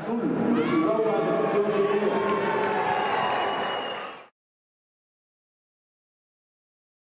azul, de Chihuahua, decisión de